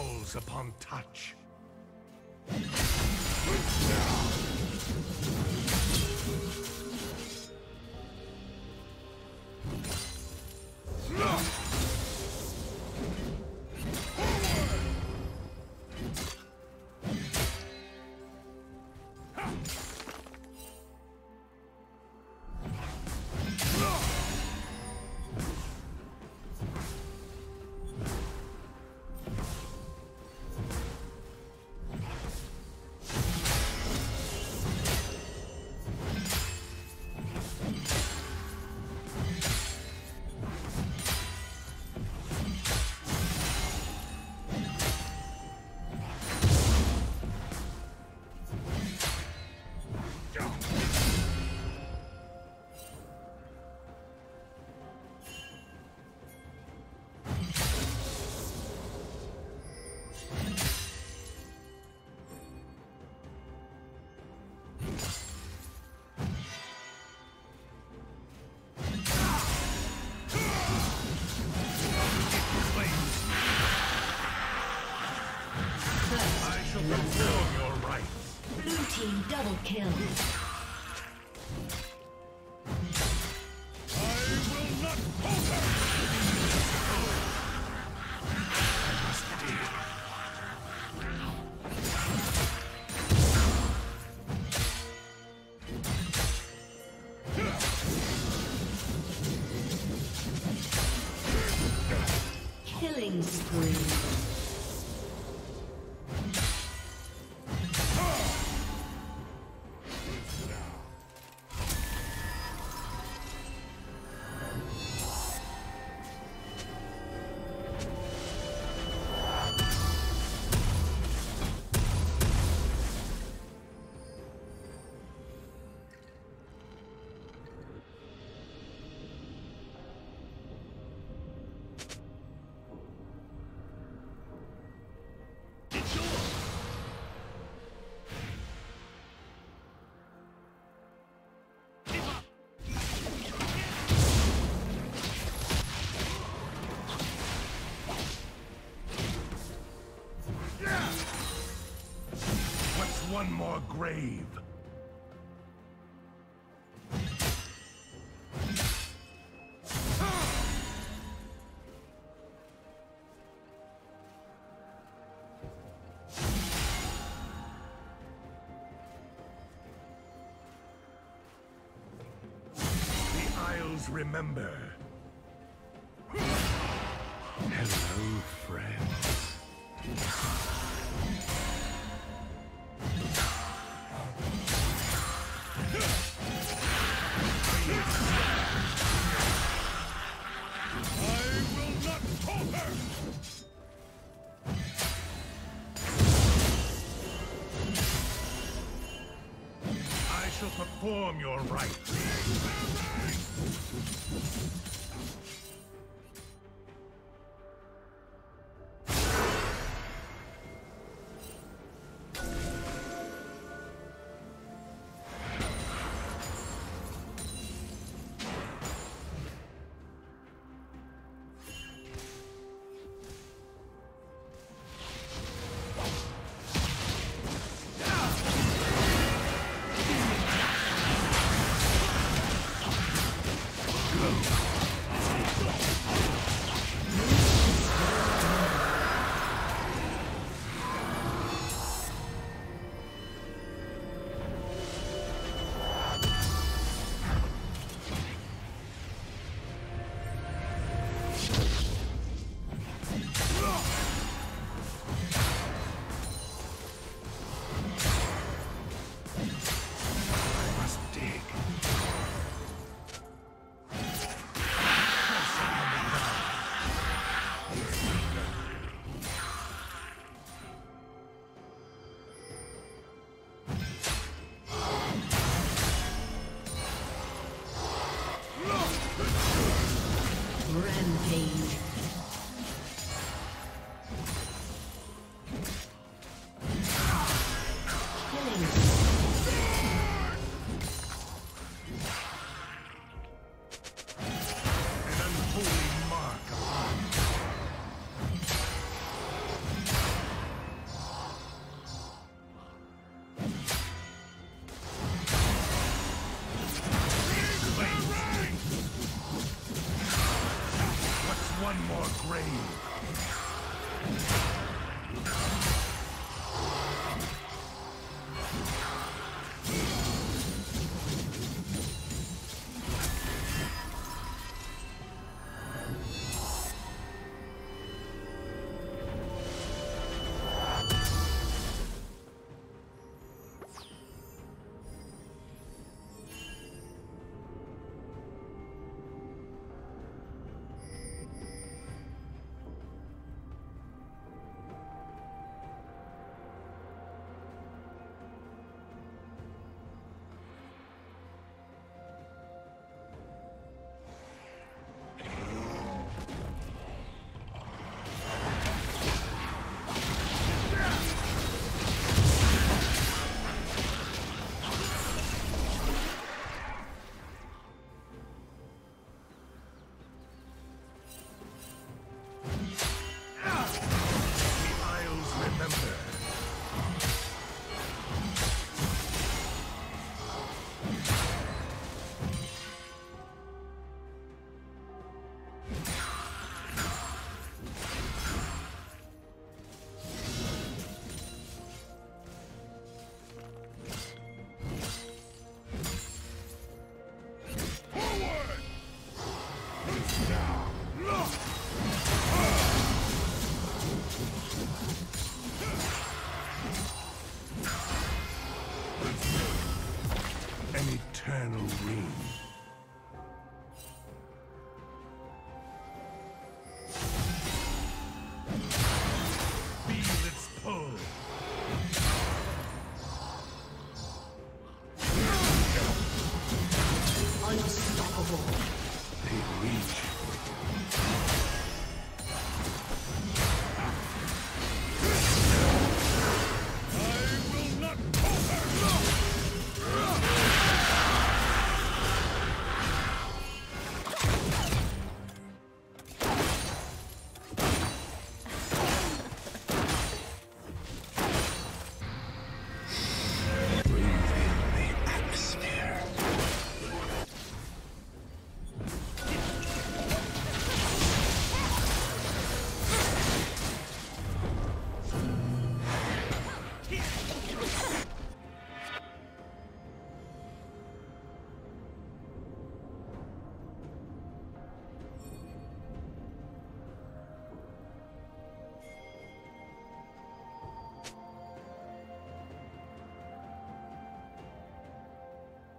Fouls upon touch. Team double kill. One more grave? The Isles remember. Hello, friends. Perform your rites.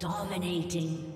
Dominating.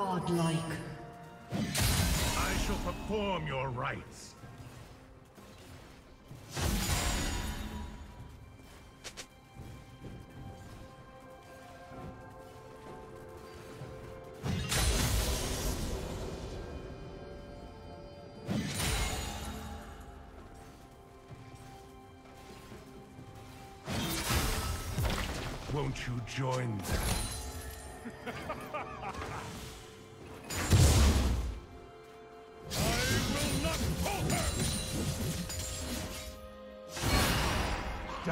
Godlike. I shall perform your rites. Won't you join them?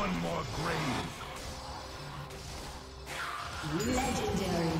one more grave? Legendary.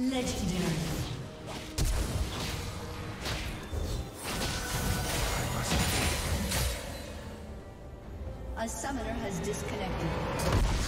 Legendary. A summoner has disconnected.